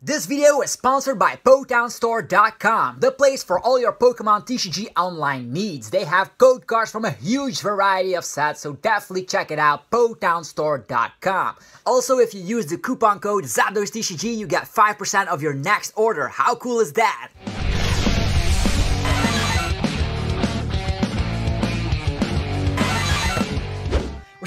This video is sponsored by PotownStore.com, the place for all your Pokemon TCG online needs. They have code cards from a huge variety of sets, so definitely check it out, PotownStore.com. Also, if you use the coupon code ZapdosTCG, you get 5% of your next order. How cool is that?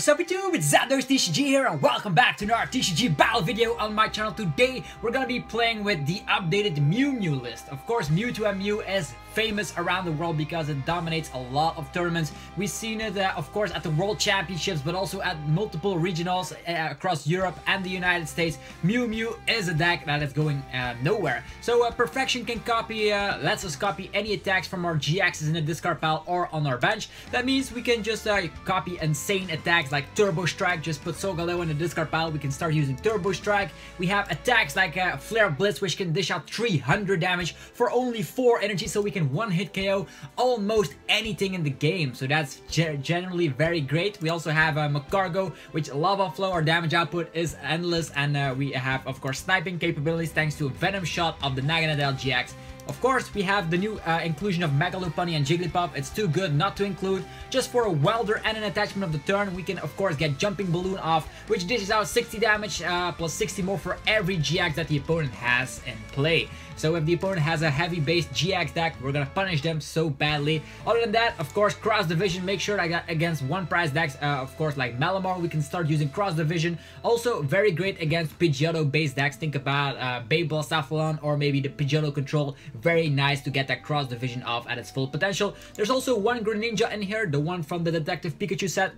What's up YouTube, it's Zapdos TCG here and welcome back to another TCG battle video on my channel. Today we're gonna be playing with the updated Mew Mew list. Of course Mewtwo and Mew is famous around the world because it dominates a lot of tournaments. We've seen it uh, of course at the World Championships but also at multiple regionals uh, across Europe and the United States. Mew Mew is a deck that is going uh, nowhere. So uh, Perfection can copy, uh, lets us copy any attacks from our GXs in the discard pile or on our bench. That means we can just uh, copy insane attacks like Turbo Strike, just put Solgaleo in the discard pile, we can start using Turbo Strike. We have attacks like Flare Blitz which can dish out 300 damage for only 4 energy so we can can one-hit KO almost anything in the game. So that's generally very great. We also have uh, Magcargo, which Lava Flow, or damage output is endless. And uh, we have, of course, sniping capabilities thanks to Venom Shot of the Naganadel GX. Of course, we have the new uh, inclusion of Megalopunny and Jigglypuff. It's too good not to include. Just for a welder and an attachment of the turn, we can of course get Jumping Balloon off, which dishes out 60 damage uh, plus 60 more for every GX that the opponent has in play. So if the opponent has a heavy base GX deck, we're gonna punish them so badly. Other than that, of course, cross division, make sure that against one price decks, uh, of course, like Malamar, we can start using cross division. Also, very great against Pidgeotto base decks. Think about uh, Safflon, or maybe the Pidgeotto control. Very nice to get that cross division off at its full potential. There's also one Greninja in here, the one from the Detective Pikachu set.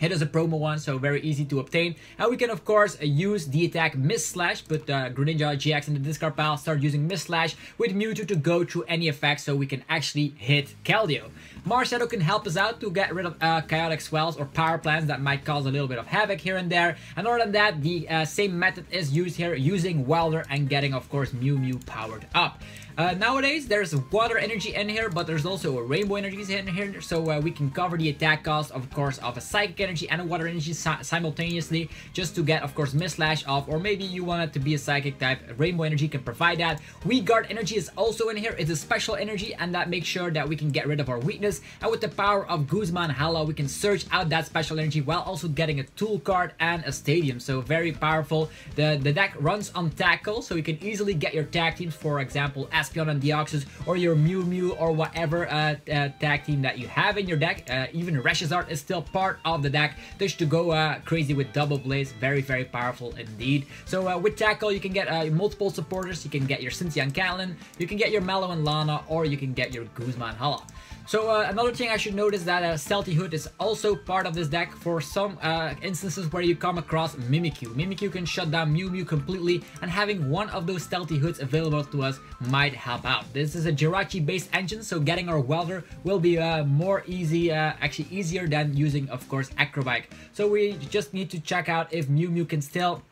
It is a promo one, so very easy to obtain. And we can, of course, use the attack Mist Slash, put uh, Greninja GX in the discard pile, start using Mist Slash with Mewtwo to go through any effects so we can actually hit Keldeo. Marshadow can help us out to get rid of uh, chaotic swells or power plants that might cause a little bit of havoc here and there. And other than that, the uh, same method is used here using Welder and getting, of course, Mew Mew powered up. Uh, nowadays, there's water energy in here, but there's also a rainbow energy in here, so uh, we can cover the attack cost, of course, of a psychic energy and a water energy si simultaneously, just to get, of course, Mist Slash off, or maybe you want it to be a psychic type. Rainbow energy can provide that. Weak Guard energy is also in here. It's a special energy, and that makes sure that we can get rid of our weakness. And with the power of Guzman Hala, we can search out that special energy while also getting a tool card and a stadium. So very powerful. The, the deck runs on Tag Call, so you can easily get your tag teams, for example, as Espeon and Deoxys or your Mew Mew or whatever uh, uh, tag team that you have in your deck. Uh, even Reshizard is still part of the deck. Just to go uh, crazy with Double Blaze. Very, very powerful indeed. So uh, with Tag Call, you can get uh, multiple supporters. You can get your Cynthia and Caitlin. You can get your Mallow and Lana or you can get your Guzman Hala. So uh, another thing I should note is that uh, Stealthy Hood is also part of this deck for some uh, instances where you come across Mimikyu. Mimikyu can shut down Mew Mew completely and having one of those Stealthy Hoods available to us might help out. This is a Jirachi based engine so getting our Welder will be uh, more easy, uh, actually easier than using of course Acrobike. So we just need to check out if Mew Mew can still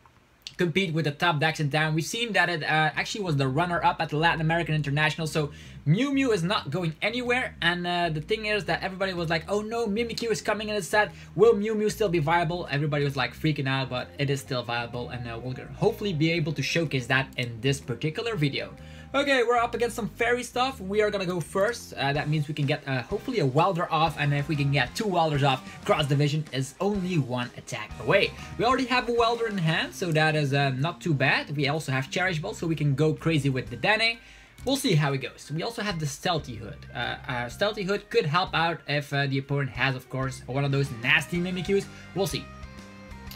compete with the top decks in town. We've seen that it uh, actually was the runner-up at the Latin American International, so Mew Mew is not going anywhere, and uh, the thing is that everybody was like, oh no, Mimikyu is coming in the set, will Mew Mew still be viable? Everybody was like freaking out, but it is still viable, and uh, we'll hopefully be able to showcase that in this particular video. Okay, we're up against some fairy stuff. We are gonna go first. Uh, that means we can get uh, hopefully a welder off, and if we can get two welders off, cross division is only one attack away. We already have a welder in hand, so that is uh, not too bad. We also have Cherish Ball, so we can go crazy with the Dedenne. We'll see how it goes. We also have the Stealthy Hood. Uh, uh, Stealthy Hood could help out if uh, the opponent has, of course, one of those nasty Mimikyus. We'll see.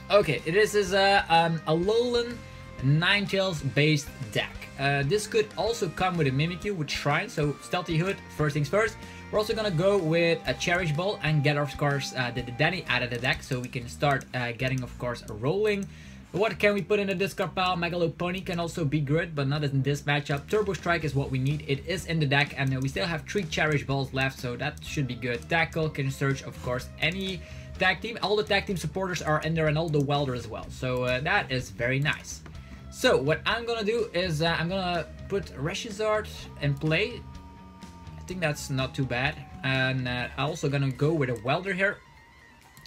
Okay, this is a, um, a Alolan Ninetales based deck. Uh, this could also come with a Mimikyu with Shrine, so Stealthy Hood, first things first. We're also gonna go with a Cherish Ball and get, of course, uh, the, Danny out of the deck, so we can start uh, getting, of course, rolling. What can we put in the discard pile? Megalopunny can also be good, but not in this matchup. Turbo Strike is what we need. It is in the deck, and we still have three Cherish Balls left, so that should be good. Tag Call can search, of course, any tag team. All the tag team supporters are in there, and all the Welder as well, so uh, that is very nice. So what I'm gonna do is uh, I'm gonna put Reshizard in play. I think that's not too bad. And uh, I'm also gonna go with a welder here.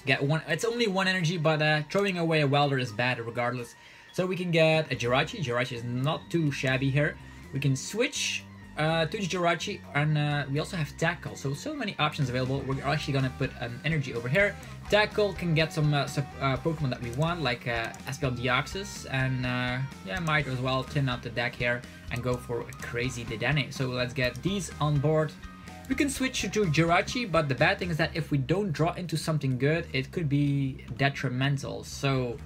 Get one. It's only one energy, but uh, throwing away a welder is bad regardless. So we can get a Jirachi. Jirachi is not too shabby here. We can switch uh, to Jirachi, and uh, we also have Tag Call. So, so many options available. We're actually gonna put an energy over here. Tag Call can get some uh, uh Pokemon that we want, like uh, Espeon Deoxys, and uh, yeah, might as well thin out the deck here and go for a crazy Dedenne. So let's get these on board. We can switch to Jirachi, but the bad thing is that if we don't draw into something good, it could be detrimental. So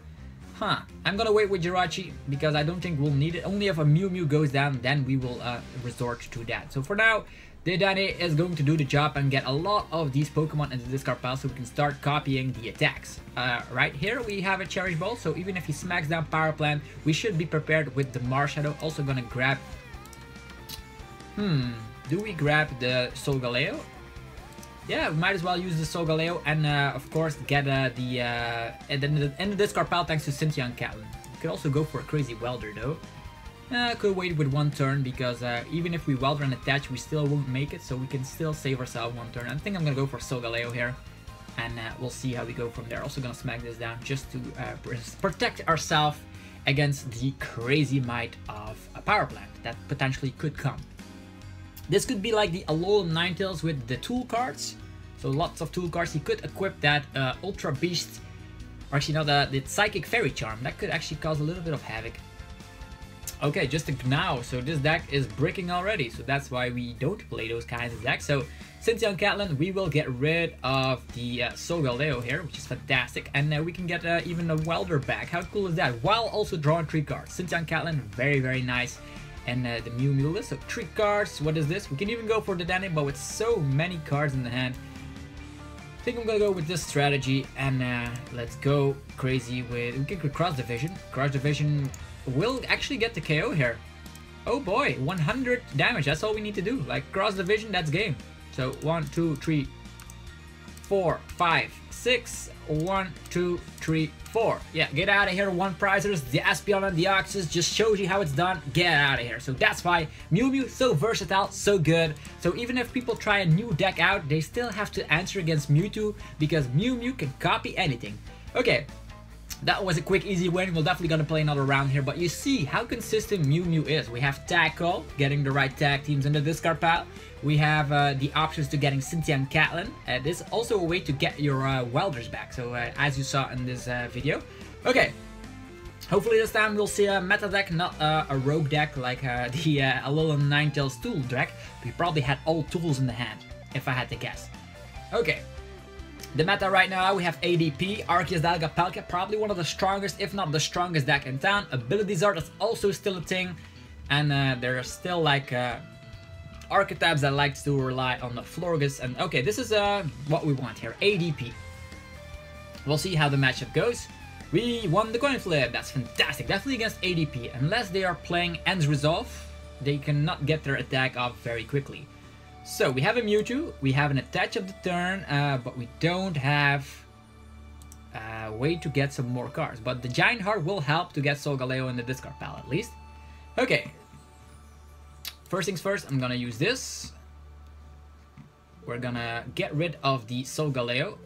Huh, I'm gonna wait with Jirachi because I don't think we'll need it. Only if a Mew Mew goes down, then we will uh, resort to that. So for now, the Dedenne is going to do the job and get a lot of these Pokemon into this discard pile so we can start copying the attacks. Uh, right here we have a Cherish Ball, so even if he smacks down Power Plant, we should be prepared with the Marshadow. Also gonna grab... Hmm, do we grab the Solgaleo? yeah, we might as well use the Solgaleo and uh, of course get uh, the uh, and then the, and the discard pile thanks to Cynthia and Caitlin. Could also go for a crazy welder though. Uh, could wait with one turn because uh, even if we welder and attach, we still won't make it, so we can still save ourselves one turn. I think I'm gonna go for Solgaleo here, and uh, we'll see how we go from there. Also gonna smack this down just to uh, protect ourselves against the crazy might of a power plant that potentially could come. This could be like the Alolan Ninetales with the tool cards. So lots of tool cards. He could equip that uh, Ultra Beast, or actually not the, the Psychic Fairy Charm. That could actually cause a little bit of havoc. Okay, just a now. So this deck is breaking already. So that's why we don't play those kinds of decks. So Cynthia and Caitlin, we will get rid of the uh, Solgaleo here, which is fantastic. And uh, we can get uh, even a Welder back. How cool is that? While also drawing three cards. Cynthia and Caitlin, very, very nice and uh, the Mew Mew list. So trick cards, what is this? We can even go for the Danny, but with so many cards in the hand, I think I'm gonna go with this strategy and uh, let's go crazy with, we can cross division. Cross division will actually get the KO here. Oh boy, 100 damage, that's all we need to do. Like cross division, that's game. So one, two, three, four, five, six, one, two, three, four. Yeah, get out of here, one prizers. The Espeon and Deoxys just shows you how it's done. Get out of here. So that's why Mew Mew so versatile, so good. So even if people try a new deck out, they still have to answer against Mewtwo because Mew Mew can copy anything. Okay, that was a quick, easy win. We're definitely gonna play another round here, but you see how consistent Mew Mew is. We have Tag Call, getting the right tag teams in the discard pile. We have uh, the options to getting Cynthia and Caitlin. Uh, this is also a way to get your uh, welders back, so uh, as you saw in this uh, video. Okay, hopefully this time we'll see a meta deck, not uh, a rogue deck like the uh, Alolan Ninetales tool deck. We probably had all tools in the hand, if I had to guess. Okay, the meta right now, we have ADP, Arceus, Dialga, Palkia, probably one of the strongest, if not the strongest deck in town. Ability Zard that's also still a thing. And uh, there are still like uh, archetypes that like to rely on the Florges. And okay, this is uh, what we want here, ADP. We'll see how the matchup goes. We won the coin flip, that's fantastic, definitely against ADP. Unless they are playing N's Resolve, they cannot get their attack off very quickly. So we have a Mewtwo, we have an attach of the turn, uh, but we don't have a way to get some more cards. But the Giant Hearth will help to get Solgaleo in the discard pile at least. Okay. First things first, I'm gonna use this. We're gonna get rid of the Solgaleo.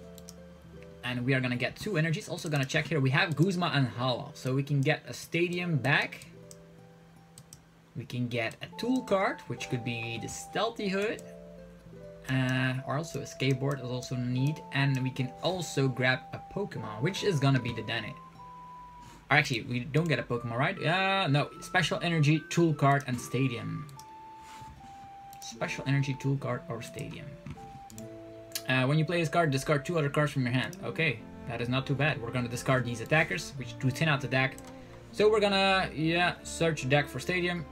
And we are gonna get two energies. Also gonna check here, we have Guzma and Hala. So we can get a Stadium back we can get a tool card, which could be the Stealthy Hood. Uh, or also a skateboard is also neat. And we can also grab a Pokemon, which is gonna be the Danny. Or actually, we don't get a Pokemon, right? Yeah, uh, no. Special Energy, Tool Card, and Stadium. Special Energy, Tool Card, or Stadium. Uh, when you play this card, discard two other cards from your hand. Okay, that is not too bad. We're gonna discard these attackers, which do 10 out the deck. So we're gonna, yeah, search deck for Stadium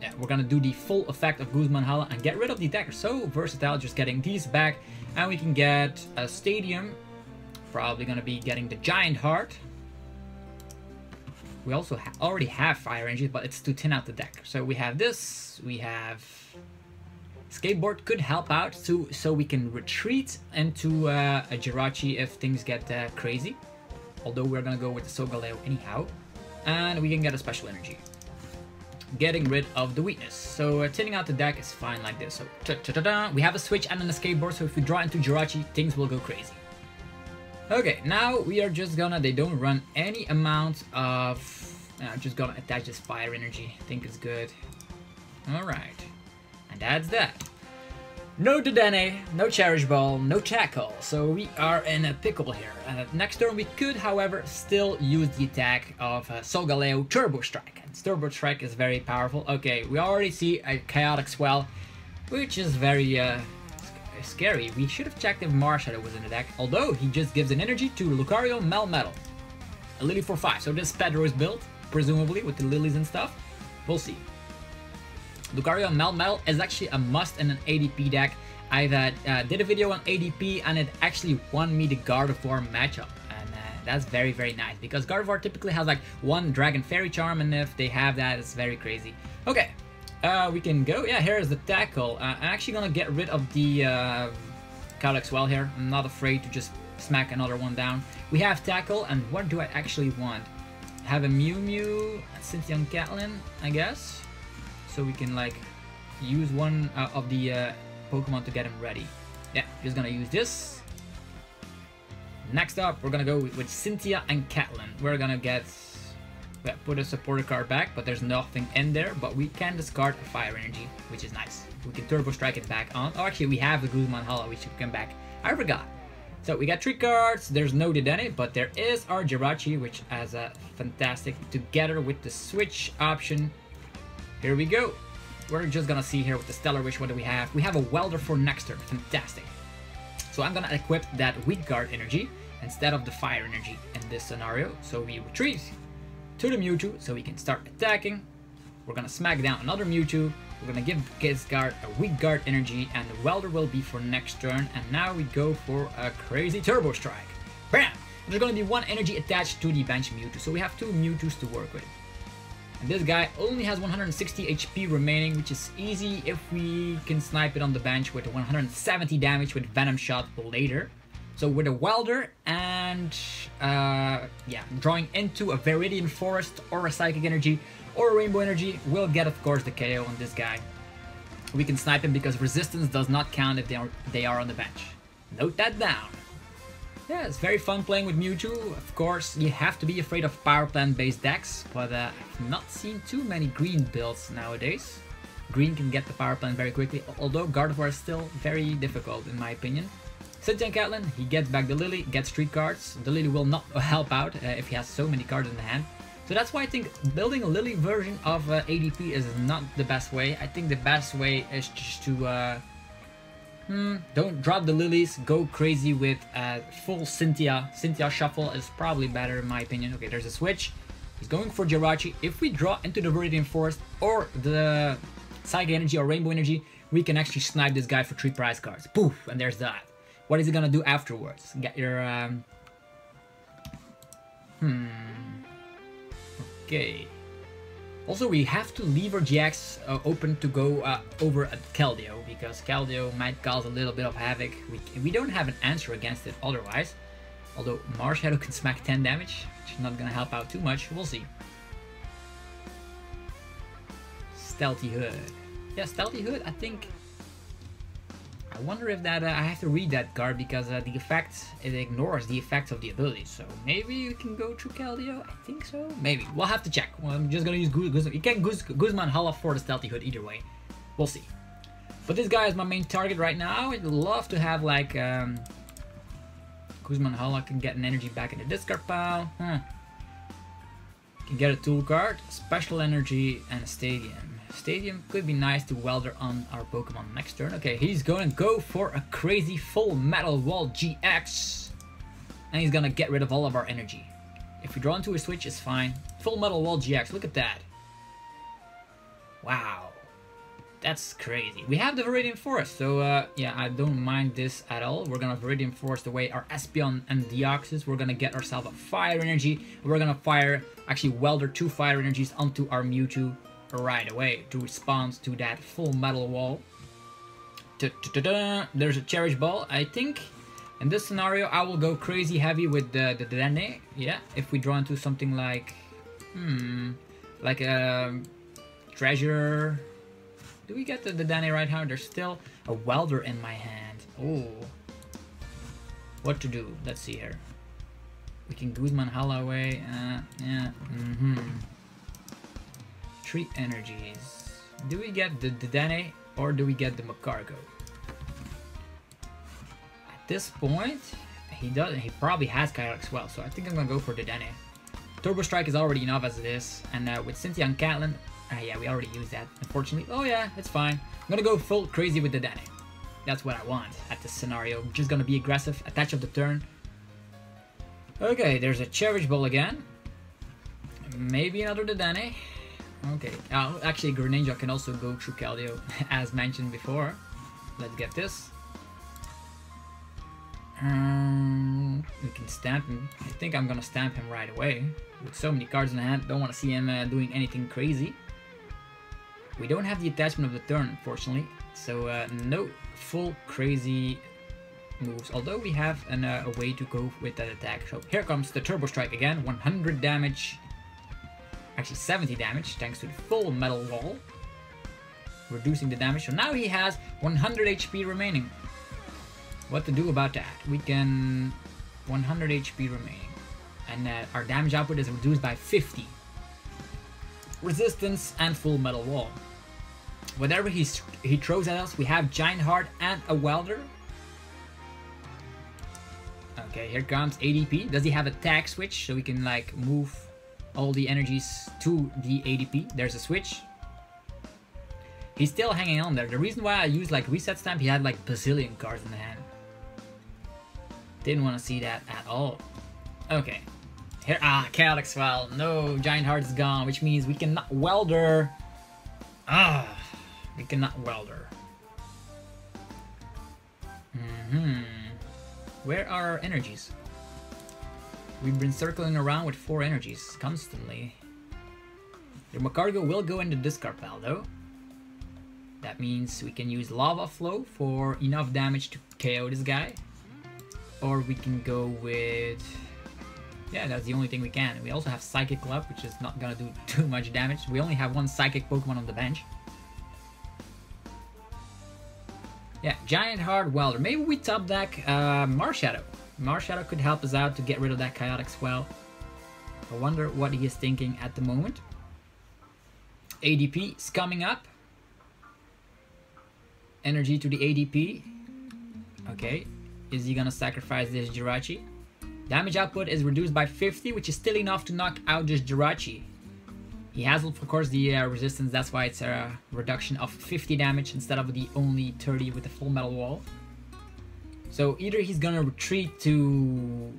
yeah, we're gonna do the full effect of Guzman Hala and get rid of the attacker. So versatile, just getting these back. And we can get a Stadium. Probably gonna be getting the Giant Hearth. We also ha already have Fire Engine, but it's to thin out the deck. So we have this, we have... Skateboard could help out too, so we can retreat into uh, a Jirachi if things get uh, crazy. Although we're gonna go with the Solgaleo anyhow. And we can get a Special Energy getting rid of the weakness. So uh, thinning out the deck is fine like this. So ta -ta -ta we have a switch and an escape board, so if we draw into Jirachi, things will go crazy. Okay, now we are just gonna, they don't run any amount of I'm just gonna attach this fire energy. I think it's good. Alright. And that's that. No Dedenne, no Cherish Ball, no Tag Call, so we are in a pickle here. Uh, next turn we could, however, still use the attack of uh, Solgaleo Turbo Strike. And Turbo Strike is very powerful. Okay, we already see a Chaotic Swell, which is very uh, scary. We should have checked if Marshadow was in the deck, although he just gives an energy to Lucario Melmetal. A Lily for 5, so this Pedro is built, presumably, with the lilies and stuff. We'll see. Lucario Melmetal is actually a must in an ADP deck. I uh, did a video on ADP and it actually won me the Gardevoir matchup. And uh, that's very, very nice because Gardevoir typically has like one Dragon Fairy Charm and if they have that, it's very crazy. Okay, uh, we can go. Yeah, here's the Tag Call. Uh, I'm actually gonna get rid of the uh, Chaotic Swell here. I'm not afraid to just smack another one down. We have Tag Call and what do I actually want? Have a Mew Mew, Cynthia and Caitlin, I guess so we can like use one uh, of the uh, Pokemon to get him ready. Yeah, just gonna use this. Next up, we're gonna go with, with Cynthia and Caitlin. We're gonna get put a supporter card back, but there's nothing in there. But we can discard a Fire Energy, which is nice. We can Turbo Strike it back on. Oh, actually, we have the Guzman Hala, which should come back. I forgot. So we got three cards. There's no Dedenne, but there is our Jirachi, which has a fantastic together with the switch option here we go. We're just gonna see here with the Stellar Wish, what do we have? We have a Welder for next turn, fantastic. So I'm gonna equip that Weak Guard energy instead of the Fire energy in this scenario. So we retreat to the Mewtwo so we can start attacking. We're gonna smack down another Mewtwo. We're gonna give Guard a Weak Guard energy and the Welder will be for next turn. And now we go for a crazy Turbo Strike. Bam! There's gonna be one energy attached to the bench Mewtwo, so we have two Mewtwo's to work with. And this guy only has 160 HP remaining, which is easy if we can snipe it on the bench with 170 damage with Venom Shot later. So with a Welder and uh, yeah, drawing into a Viridian Forest or a Psychic Energy or a Rainbow Energy, we'll get of course the KO on this guy. We can snipe him because resistance does not count if they are, they are on the bench. Note that down. Yeah, it's very fun playing with Mewtwo. Of course, you have to be afraid of power plant based decks, but uh, I've not seen too many green builds nowadays. Green can get the power plant very quickly, although Gardevoir is still very difficult in my opinion. Cynthia Caitlin, he gets back the Lily, gets three cards. The Lily will not help out uh, if he has so many cards in the hand. So that's why I think building a Lily version of uh, ADP is not the best way. I think the best way is just to don't drop the lilies, go crazy with uh, full Cynthia. Cynthia Shuffle is probably better in my opinion. Okay, there's a switch. He's going for Jirachi. If we draw into the Viridian Forest or the Psychic Energy or Rainbow Energy, we can actually snipe this guy for three prize cards. Poof, and there's that. What is he gonna do afterwards? Get your, um... Hmm... Okay... Also, we have to leave our GX uh, open to go uh, over at Keldeo, because Keldeo might cause a little bit of havoc. We, we don't have an answer against it otherwise. Although Marshadow can smack 10 damage, which is not gonna help out too much, we'll see. Stealthy Hood. Yeah, Stealthy Hood, I think I wonder if that uh, I have to read that card because uh, the effect it ignores the effects of the ability. So maybe you can go through Keldeo. I think so. Maybe we'll have to check. Well, I'm just gonna use Guz. Guz you can Guz Guzman Hala for the Stealthy Hood either way. We'll see. But this guy is my main target right now. I'd love to have like um, Guzman Hala can get an energy back in the discard pile. Huh. Can get a tool card, special energy, and a stadium. Stadium could be nice to welder on our Pokemon next turn. Okay, he's going to go for a crazy full metal wall GX. And he's gonna get rid of all of our energy. If we draw into a switch, it's fine. Full metal wall GX, look at that. Wow. That's crazy. We have the Viridian Forest, so uh, yeah, I don't mind this at all. We're gonna Viridian Forest away our Espeon and Deoxys. We're gonna get ourselves a Fire Energy. We're gonna fire, actually welder two Fire Energies onto our Mewtwo right away to respond to that full metal wall. Da -da -da There's a Cherish Ball. I think in this scenario I will go crazy heavy with the, the Dedenne. Yeah, if we draw into something like... Hmm... Like a treasure... Do we get the, the Dedenne right now? There's still a welder in my hand. Oh. What to do? Let's see here. We can Guzman Hala away. Uh, yeah. Mm -hmm. three energies. Do we get the Dedenne or do we get the Magcargo? At this point, he does. He probably has Kyogre as well, so I think I'm gonna go for the Dedenne. Turbo Strike is already enough as it is, and uh, with Cynthia and Caitlin, uh, yeah, we already used that, unfortunately. Oh yeah, it's fine. I'm gonna go full crazy with the Dedenne. That's what I want at this scenario. just gonna be aggressive, attach of the turn. Okay, there's a Cherish Ball again. Maybe another Dedenne. Okay, uh, actually Greninja can also go through Keldeo, as mentioned before. Let's get this. Um, we can stamp him. I think I'm gonna stamp him right away. With so many cards in hand, don't want to see him uh, doing anything crazy. We don't have the attachment of the turn, unfortunately. So uh, no full crazy moves, although we have an, uh, a way to go with that attack. So here comes the Turbo Strike again, 100 damage, actually 70 damage, thanks to the full metal wall, reducing the damage. So now he has 100 HP remaining. What to do about that? We can 100 HP remaining, and uh, our damage output is reduced by 50. Resistance and full metal wall. Whatever he's, he throws at us, we have Giant Hearth and a Welder. Okay, here comes ADP. Does he have a tag switch so we can like move all the energies to the ADP? There's a switch. He's still hanging on there. The reason why I used like reset stamp, he had like bazillion cards in the hand. Didn't want to see that at all. Okay. Here, ah, Chaotic Swell. No, Giant Hearth is gone, which means we cannot welder. Ah. We cannot welder. Mm hmm Where are our energies? We've been circling around with four energies constantly. Your Magcargo will go into discard pile though. That means we can use Lava Flow for enough damage to KO this guy. Or we can go with... Yeah, that's the only thing we can. We also have Psychic Club, which is not gonna do too much damage. We only have one Psychic Pokemon on the bench. Yeah, Giant Hearth Welder. Maybe we top deck uh, Marshadow. Marshadow could help us out to get rid of that Chaotic Swell. I wonder what he is thinking at the moment. ADP is coming up. Energy to the ADP. Okay, is he gonna sacrifice this Jirachi? Damage output is reduced by 50, which is still enough to knock out this Jirachi. He has, of course, the uh, resistance, that's why it's a reduction of 50 damage instead of the only 30 with the full metal wall. So either he's gonna retreat to...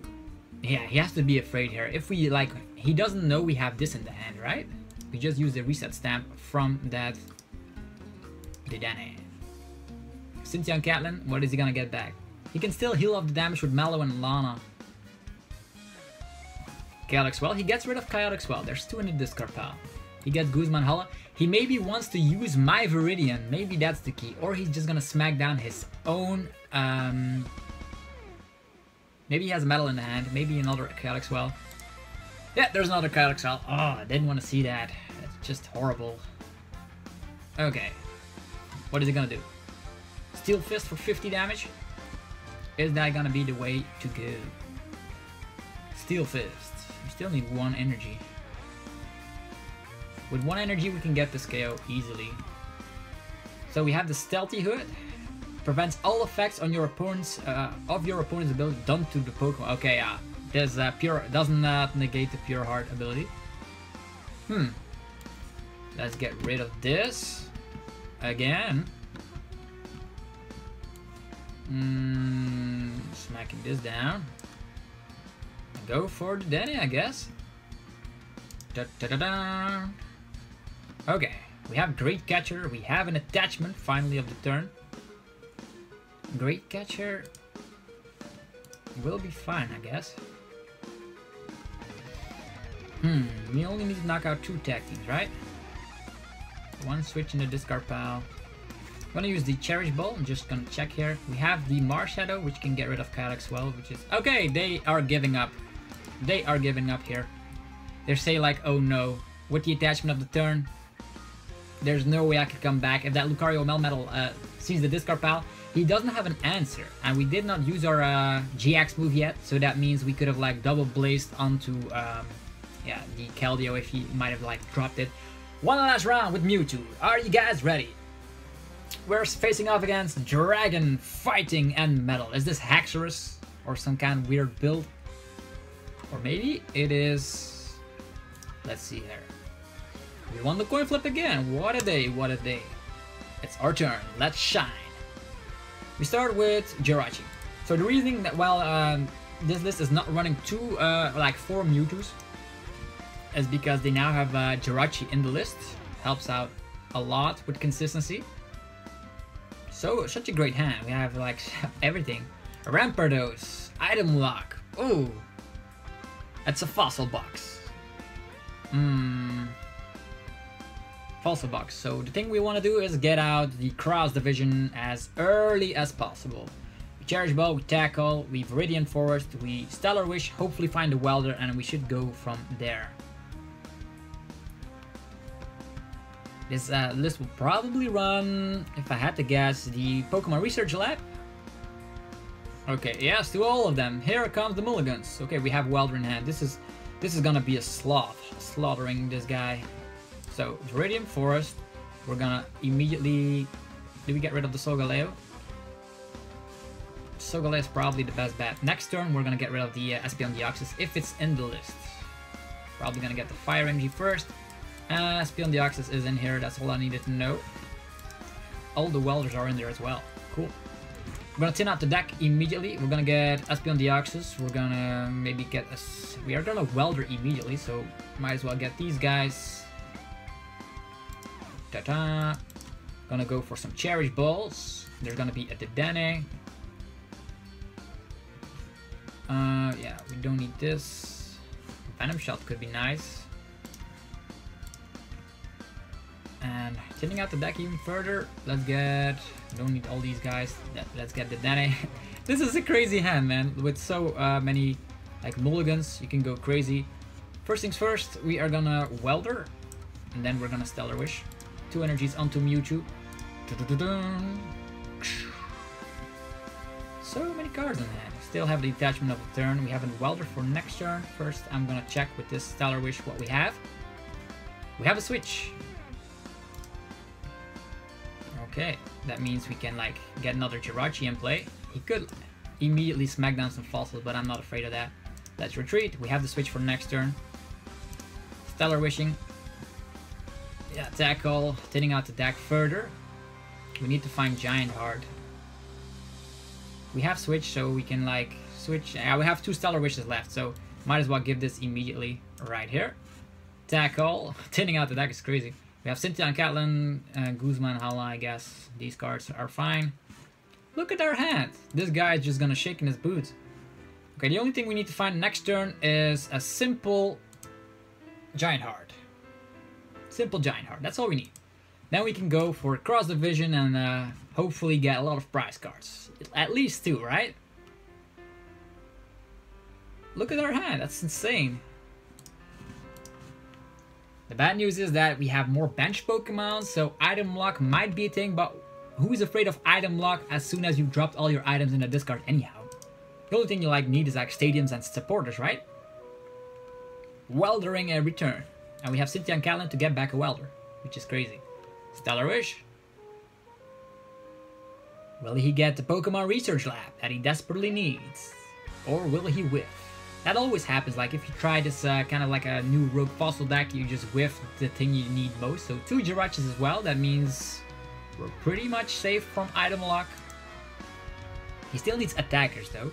Yeah, he has to be afraid here. If we, like, he doesn't know we have this in the hand, right? We just use the reset stamp from that Dedenne. Cynthia and Caitlin, what is he gonna get back? He can still heal off the damage with Mallow and Lana. Chaotic Swell. He gets rid of Chaotic Swell. There's two in the discard pile. He gets Guzman Hala. He maybe wants to use my Viridian. Maybe that's the key. Or he's just gonna smack down his own... Um, maybe he has a metal in the hand. Maybe another Chaotic Swell. Yeah, there's another Chaotic Swell. Oh, I didn't want to see that. It's just horrible. Okay. What is he gonna do? Steel Fist for 50 damage? Is that gonna be the way to go? Steel Fist. Still need one energy. With one energy, we can get this KO easily. So we have the Stealthy Hood. Prevents all effects on your opponent's uh, of your opponent's ability done to the Pokemon. Okay, yeah. Uh, there's uh, pure doesn't negate the Pure Heart ability. Hmm. Let's get rid of this again. Hmm. Smacking this down go for the Dedenne, I guess. Da, da, da. Okay, we have Great Catcher. We have an attachment, finally, of the turn. Great Catcher will be fine, I guess. Hmm, we only need to knock out two tag teams, right? One switch in the discard pile. I'm gonna use the Cherish Ball. I'm just gonna check here. We have the Marshadow, which can get rid of Chaotic Swell, which is... Okay, they are giving up. They are giving up here. They say like, oh no, with the attachment of the turn, there's no way I could come back. If that Lucario Melmetal uh, sees the discard pile, he doesn't have an answer. And we did not use our uh, GX move yet, so that means we could have like double blazed onto um, yeah, the Keldeo if he might have like dropped it. One last round with Mewtwo. Are you guys ready? We're facing off against Dragon, Fighting, and Metal. Is this Haxorus? Or some kind of weird build? Or maybe it is... Let's see here. We won the coin flip again. What a day, what a day. It's our turn. Let's shine. We start with Jirachi. So the reason that while um, this list is not running two, uh, like four Mewtwo's, is because they now have uh, Jirachi in the list. Helps out a lot with consistency. So, such a great hand. We have like everything. Rampardos, item lock. Oh, that's a fossil box. Hmm. Fossil box. So the thing we want to do is get out the cross division as early as possible. We Cherish Ball, we Tag Call, we Viridian Forest, we Stellar Wish, hopefully find the Welder, and we should go from there. This uh, list will probably run, if I had to guess, the Pokemon Research Lab. Okay, yes, to all of them. Here comes the Mulligans. Okay, we have Welder in hand. This is this is gonna be a sloth, slaughtering this guy. So, Viridian Forest. We're gonna immediately... Do we get rid of the Sogaleo? Solgaleo is probably the best bet. Next turn, we're gonna get rid of the uh, Espeon Deoxys if it's in the list. Probably gonna get the Fire Energy first. Uh, Espeon Deoxys is in here, that's all I needed to know. All the welders are in there as well. Cool. We're gonna thin out the deck immediately. We're gonna get Espeon the Deoxys. We're gonna maybe get a... We are gonna welder immediately, so might as well get these guys. Ta-ta. Gonna go for some Cherish Balls. There's gonna be a Dedenne. Uh, yeah, we don't need this. Venom Shot could be nice. And thinning out the deck even further, let's get... Don't need all these guys. Let's get the Dedenne. this is a crazy hand, man. With so uh, many like mulligans, you can go crazy. First things first, we are gonna Welder. And then we're gonna Stellar Wish. Two energies onto Mewtwo. So many cards in hand. Still have the attachment of the turn. We have a Welder for next turn. First, I'm gonna check with this Stellar Wish what we have. We have a switch. Okay, that means we can like get another Jirachi in play. He could immediately smack down some fossils, but I'm not afraid of that. Let's retreat. We have the switch for next turn. Stellar Wishing. Yeah, Tag Call, thinning out the deck further. We need to find Giant Hearth. We have switch, so we can like switch. Yeah, we have two Stellar Wishes left, so might as well give this immediately right here. Tag Call, thinning out the deck is crazy. Have Cynthia and Caitlin, uh, Guzman, Hala, I guess. These cards are fine. Look at our hand. This guy is just gonna shake in his boots. Okay, the only thing we need to find next turn is a simple Giant Hearth. Simple Giant Hearth, that's all we need. Then we can go for Cross Division and uh, hopefully get a lot of prize cards. At least two, right? Look at our hand, that's insane. The bad news is that we have more bench Pokemon, so item lock might be a thing, but who's afraid of item lock as soon as you've dropped all your items in the discard anyhow? The only thing you like need is like stadiums and supporters, right? Weldering a return. And we have Cynthia and Caitlin to get back a welder, which is crazy. Stellar Wish. Will he get the Pokemon Research Lab that he desperately needs? Or will he whiff? That always happens, like if you try this uh, kind of like a new Rogue Fossil deck, you just whiff the thing you need most. So two Jirachis as well, that means we're pretty much safe from item lock. He still needs attackers though.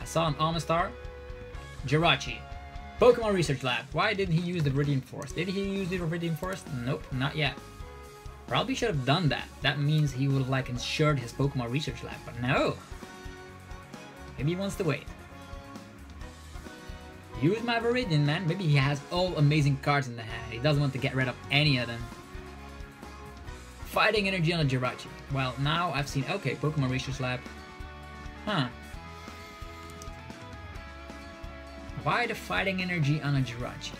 I saw an Omastar. Jirachi. Pokemon Research Lab. Why didn't he use the Viridian Forest? Did he use the Viridian Forest? Nope, not yet. Probably should have done that. That means he would have like insured his Pokemon Research Lab, but no. Maybe he wants to wait. Use my Viridian, man. Maybe he has all amazing cards in the hand. He doesn't want to get rid of any of them. Fighting energy on a Jirachi. Well, now I've seen... Okay, Pokemon Research Lab. Huh. Why the fighting energy on a Jirachi?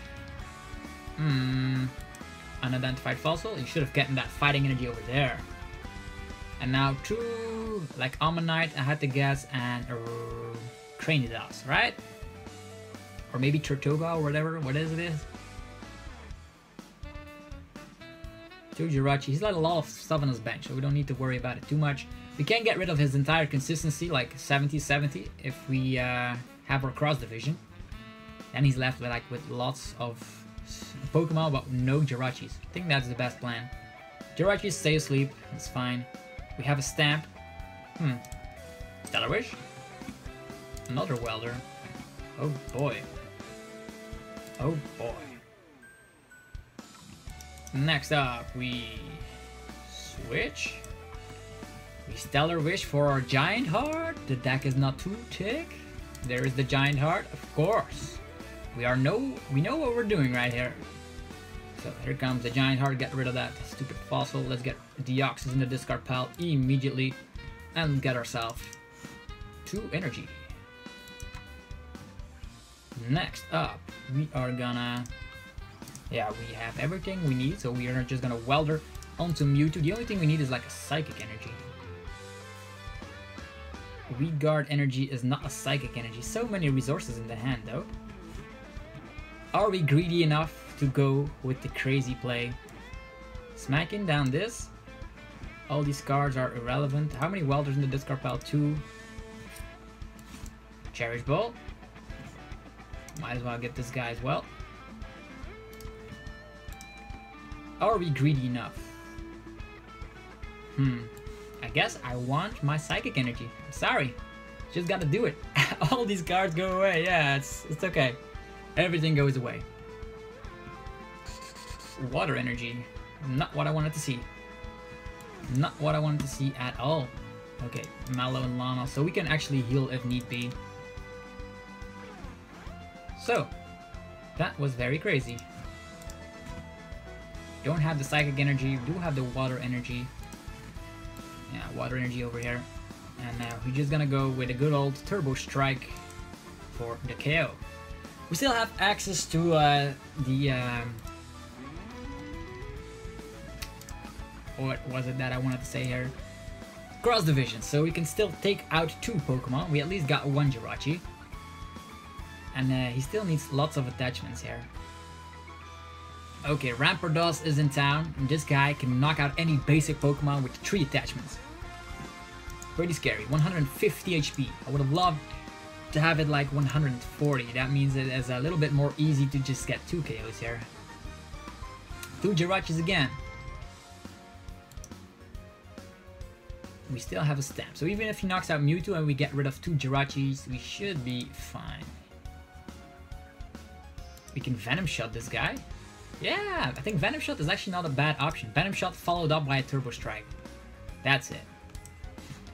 Hmm. Unidentified fossil? You should have gotten that fighting energy over there. And now two, like Omanyte, I had to guess, and uh, Cranidos, right? Or maybe Tirtouga or whatever, what is it is? Two Jirachi. He's got a lot of stuff on his bench, so we don't need to worry about it too much. We can get rid of his entire consistency, like 70-70, if we uh, have our cross division. Then he's left with like with lots of Pokemon, but no Jirachis. I think that's the best plan. Jirachis stay asleep. It's fine. We have a stamp. Hmm. Stellar Wish. Another welder. Oh boy. Oh boy. Next up, we switch. We Stellar Wish for our Giant Hearth. The deck is not too thick. There is the Giant Hearth, of course. We are no, we know what we're doing right here. So here comes the Giant Hearth. Get rid of that stupid fossil. Let's get Deoxys in the discard pile immediately and get ourselves two energy. Next up, we are gonna... Yeah, we have everything we need, so we are just gonna welder onto Mewtwo. The only thing we need is like a Psychic Energy. Weak Guard Energy is not a Psychic Energy. So many resources in the hand, though. Are we greedy enough to go with the crazy play? Smacking down this. All these cards are irrelevant. How many welders in the discard pile? Two. Cherish Ball. Might as well get this guy as well. Are we greedy enough? Hmm. I guess I want my psychic energy. I'm sorry. Just gotta do it. All these cards go away. Yeah, it's it's okay. Everything goes away. Water energy. Not what I wanted to see. Not what I wanted to see at all. Okay, Mallow and Lana. So we can actually heal if need be. So, that was very crazy. Don't have the psychic energy, do have the water energy. Yeah, water energy over here. And now we're just gonna go with a good old Turbo Strike for the KO. We still have access to uh, the... Um, what was it that I wanted to say here? Cross Division, so we can still take out two Pokemon. We at least got one Jirachi. And uh, he still needs lots of attachments here. Okay, Rampardos is in town, and this guy can knock out any basic Pokemon with 3 attachments. Pretty scary. 150 HP. I would have loved to have it like 140. That means it is a little bit more easy to just get 2 KOs here. 2 Jirachis again. We still have a stamp, so even if he knocks out Mewtwo and we get rid of 2 Jirachis, we should be fine. We can Venom Shot this guy. Yeah, I think Venom Shot is actually not a bad option. Venom Shot followed up by a Turbo Strike. That's it.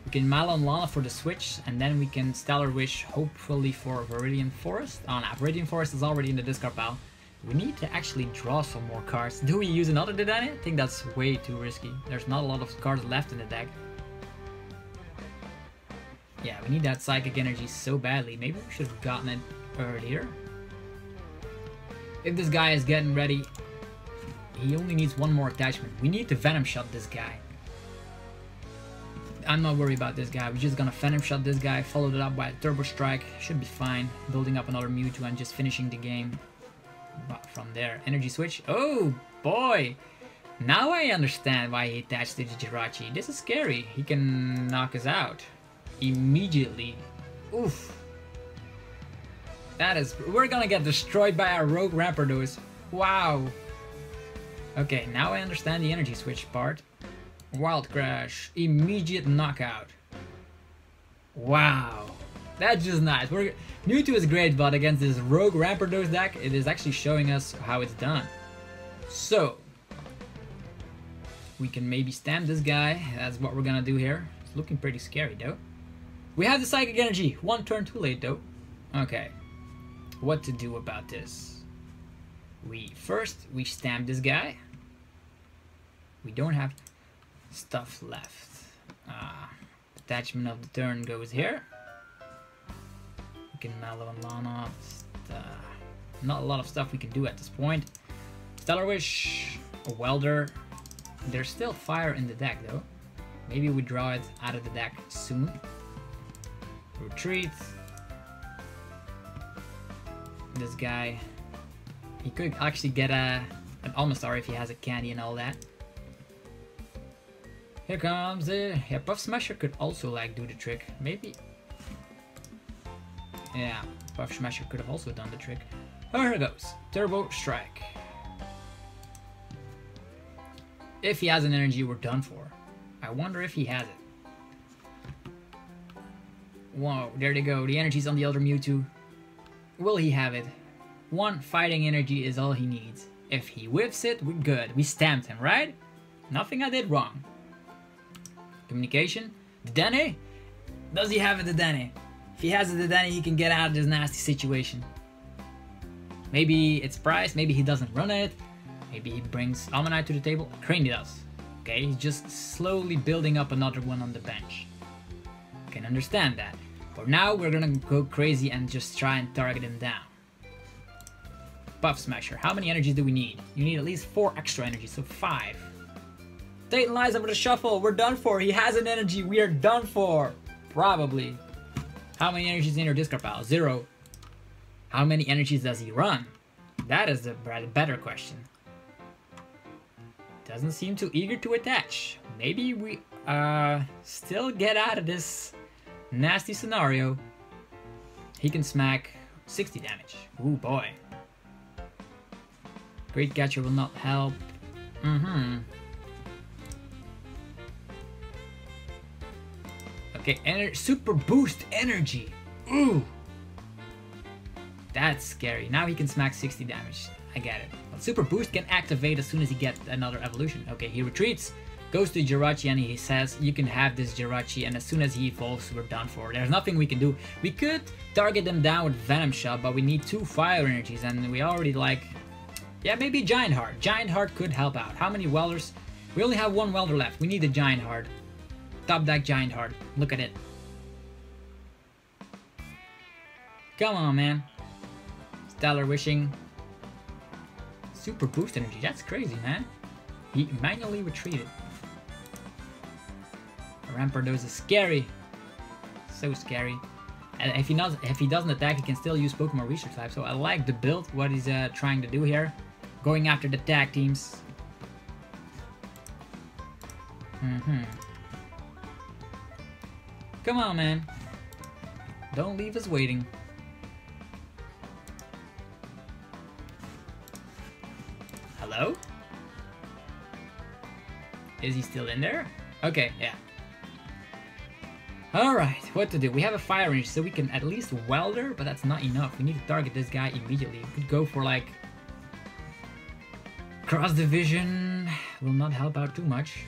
We can Malon Lana for the switch, and then we can Stellar Wish, hopefully for Viridian Forest. Oh no, Viridian Forest is already in the discard pile. We need to actually draw some more cards. Do we use another Dedenne? I think that's way too risky. There's not a lot of cards left in the deck. Yeah, we need that Psychic Energy so badly. Maybe we should have gotten it earlier. If this guy is getting ready, he only needs one more attachment. We need to Venom Shot this guy. I'm not worried about this guy. We're just gonna Venom Shot this guy, followed it up by a Turbo Strike. Should be fine. Building up another Mewtwo and just finishing the game. But from there, Energy Switch. Oh, boy! Now I understand why he attached to the Jirachi. This is scary. He can knock us out. Immediately. Oof. That is, we're gonna get destroyed by our rogue Rampardos. Wow. Okay, now I understand the energy switch part. Wild Crash, immediate knockout. Wow. That's just nice. We're Mewtwo is great, but against this rogue Rampardos deck, it is actually showing us how it's done. So, we can maybe stamp this guy. That's what we're gonna do here. It's looking pretty scary though. We have the Psychic Energy. One turn too late though. Okay what to do about this. We first we stamp this guy. We don't have stuff left. Uh, attachment of the turn goes here. We can Mallow and Lana. Uh, not a lot of stuff we can do at this point. Stellar Wish, a Welder. There's still fire in the deck though. Maybe we draw it out of the deck soon. Retreat, this guy. He could actually get a an Omastar if he has a candy and all that. Here comes the... Yeah, Buff Smasher could also, like, do the trick. Maybe... Yeah, Puff Smasher could have also done the trick. Oh, here it goes. Turbo Strike. If he has an energy, we're done for. I wonder if he has it. Whoa, there they go. The energy's on the Elder Mewtwo. Will he have it? One fighting energy is all he needs. If he whiffs it, we're good. We stamped him, right? Nothing I did wrong. Communication. Dedenne? Does he have a Dedenne? If he has a Dedenne, he can get out of this nasty situation. Maybe it's Price, maybe he doesn't run it. Maybe he brings Omanyte to the table. Cranidos. Okay, he's just slowly building up another one on the bench. Can understand that. For now, we're gonna go crazy and just try and target him down. Buff Smasher, how many energies do we need? You need at least four extra energies, so five. Dayton Liza with a shuffle. We're done for. He has an energy. We are done for. Probably. How many energies in your discard pile? Zero. How many energies does he run? That is the better question. Doesn't seem too eager to attach. Maybe we uh, still get out of this nasty scenario. He can smack 60 damage. Ooh boy. Great Catcher will not help. Mm-hmm. Okay, super boost energy. Ooh. That's scary. Now he can smack 60 damage. I get it. But super boost can activate as soon as he gets another evolution. Okay, he retreats, goes to Jirachi and he says, you can have this Jirachi and as soon as he evolves, we're done for. There's nothing we can do. We could target them down with Venom Shot, but we need two fire energies and we already like... Yeah, maybe Giant Hearth. Giant Hearth could help out. How many welders? We only have one welder left. We need a Giant Hearth. Top deck Giant Hearth. Look at it. Come on, man. Stellar Wishing. Super boost energy. That's crazy, man. He manually retreated. Rampardos is scary. So scary. And if he not if he doesn't attack, he can still use Pokemon Research Lab. So I like the build, what he's uh, trying to do here. Going after the tag teams. Mm-hmm. Come on, man. Don't leave us waiting. Hello? Is he still in there? Okay, yeah. Alright, what to do? We have a fire range, so we can at least welder, but that's not enough. We need to target this guy immediately. We could go for like... Cross division will not help out too much.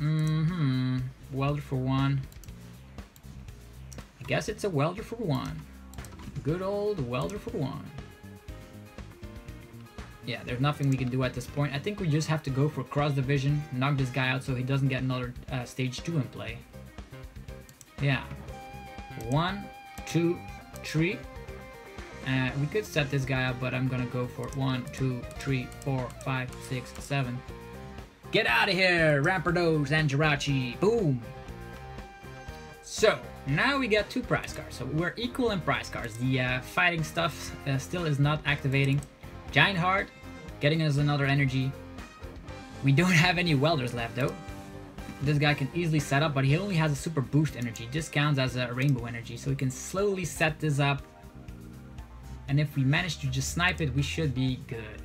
Mm-hmm. Welder for one. I guess it's a welder for one. Good old welder for one. Yeah, there's nothing we can do at this point. I think we just have to go for cross division, knock this guy out so he doesn't get another uh, stage 2 in play. Yeah. One, two, three. Uh, we could set this guy up, but I'm gonna go for one, two, three, four, five, six, seven. Get out of here, Rampardos and Jirachi. Boom. So, now we got two prize cards. So we're equal in prize cards. The uh, fighting stuff uh, still is not activating. Giant Hearth, getting us another energy. We don't have any welders left though. This guy can easily set up, but he only has a super boost energy. This counts as a rainbow energy, so we can slowly set this up. And if we manage to just snipe it, we should be good.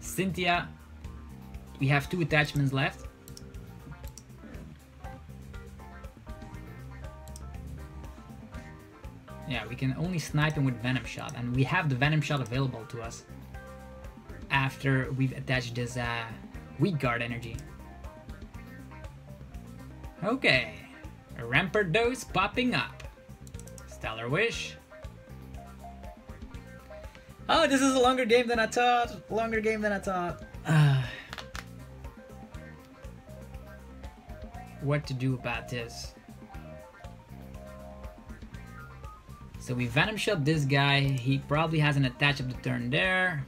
Cynthia, we have two attachments left. Yeah, we can only snipe him with Venom Shot, and we have the Venom Shot available to us after we've attached this uh, Weak Guard energy. Okay, Rampardos popping up. Stellar Wish. Oh, this is a longer game than I thought. Longer game than I thought. What to do about this? So we Venom Shot this guy. He probably has an attach of the turn there.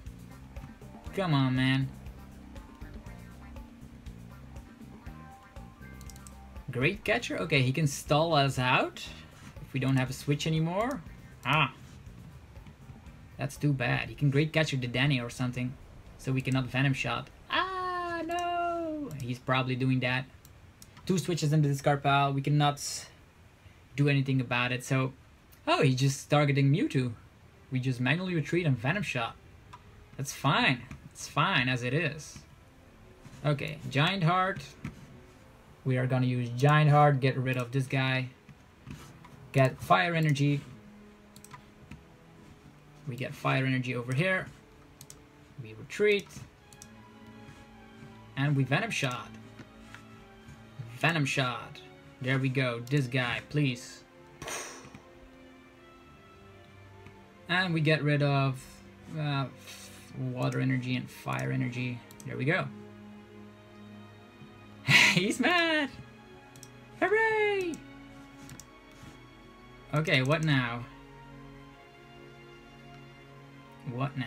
Come on, man. Great catcher? Okay, he can stall us out if we don't have a switch anymore. Ah. That's too bad. He can great catcher the Danny or something. So we cannot Venom Shot. Ah, no! He's probably doing that. Two switches in the discard pile. We cannot do anything about it. So, oh, he's just targeting Mewtwo. We just manually retreat and Venom Shot. That's fine. It's fine as it is. Okay, Giant Hearth. We are gonna use Giant Hearth, get rid of this guy. Get Fire Energy. We get Fire Energy over here. We retreat. And we Venom Shot. Venom Shot. There we go. This guy, please. And we get rid of uh, water energy and fire energy. There we go. He's mad! Hooray! Okay, what now? What now?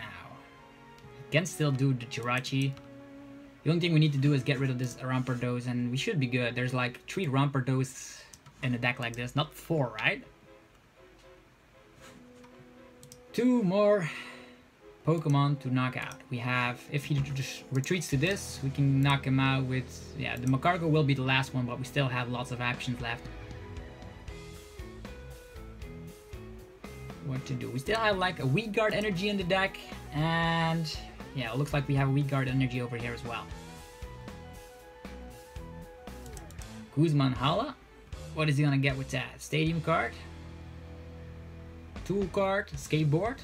Can still do the Jirachi. The only thing we need to do is get rid of this Rampardos and we should be good. There's like three Rampardos in a deck like this. Not four, right? Two more Pokemon to knock out. We have, if he just retreats to this, we can knock him out with, yeah, the Magcargo will be the last one, but we still have lots of options left. What to do? We still have like a Weak Guard energy in the deck, and yeah, it looks like we have Weak Guard energy over here as well. Guzma & Hala. What is he gonna get with that? Stadium card? Tool card? Skateboard?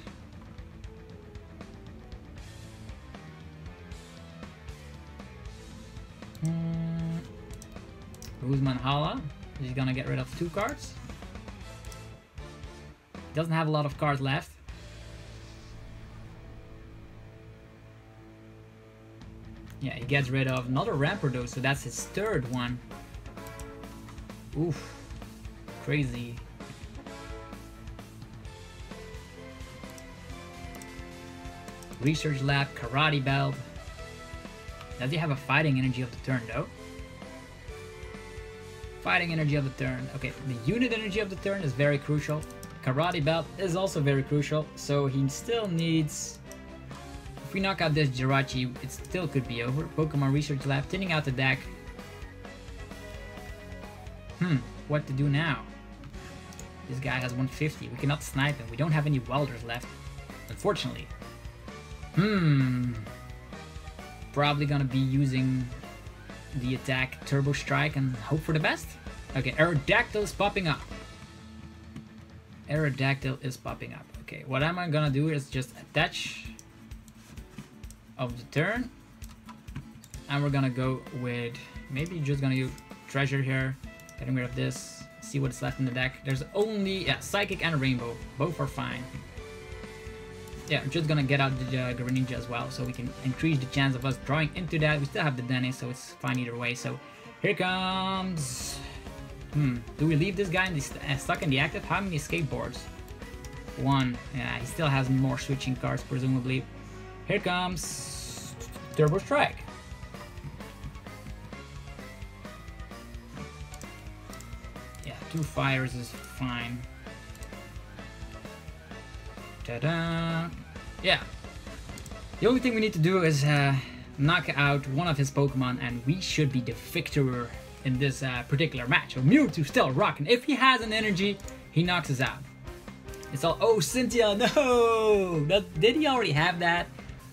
Hmm. Guzma & Hala. He's gonna get rid of two cards. Doesn't have a lot of cards left. Yeah, he gets rid of another Rampardos, so that's his third one. Oof. Crazy. Research Lab, Karate Belt. Does he have a fighting energy of the turn though? Fighting energy of the turn. Okay, the unit energy of the turn is very crucial. Karate Belt is also very crucial, so he still needs... If we knock out this Jirachi, it still could be over. Pokemon Research Lab, thinning out the deck. Hmm, what to do now? This guy has 150. We cannot snipe him. We don't have any welders left, unfortunately. Hmm. Probably gonna be using the attack Turbo Strike and hope for the best. Okay, Aerodactyl is popping up. Aerodactyl is popping up. Okay, what am I gonna do is just attach of the turn. And we're gonna go with, maybe just gonna use Treasure here. Getting rid of this. See what's left in the deck. There's only, yeah, Psychic and Rainbow. Both are fine. Yeah, I'm just gonna get out the uh, Greninja as well, so we can increase the chance of us drawing into that. We still have the Dennis, so it's fine either way. So here comes... Hmm, do we leave this guy in the uh, stuck in the active? How many skateboards? One. Yeah, he still has more switching cards, presumably. Here comes... Turbo Strike. Yeah, two fires is fine. Ta-da! Yeah. The only thing we need to do is uh, knock out one of his Pokemon and we should be the victor in this uh, particular match. So Mewtwo still rocking. If he has an energy, he knocks us out. It's all, oh, Cynthia, no! That, did he already have that?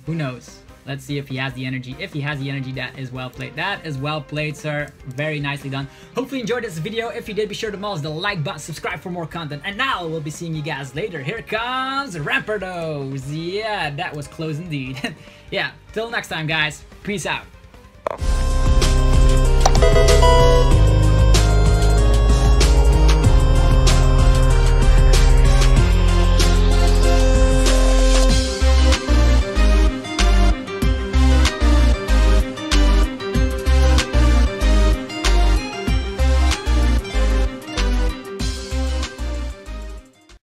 Who knows? Let's see if he has the energy. If he has the energy, that is well played. That is well played, sir. Very nicely done. Hopefully you enjoyed this video. If you did, be sure to mash the like button, subscribe for more content. And now we'll be seeing you guys later. Here comes Rampardos. Yeah, that was close indeed. yeah, till next time, guys. Peace out.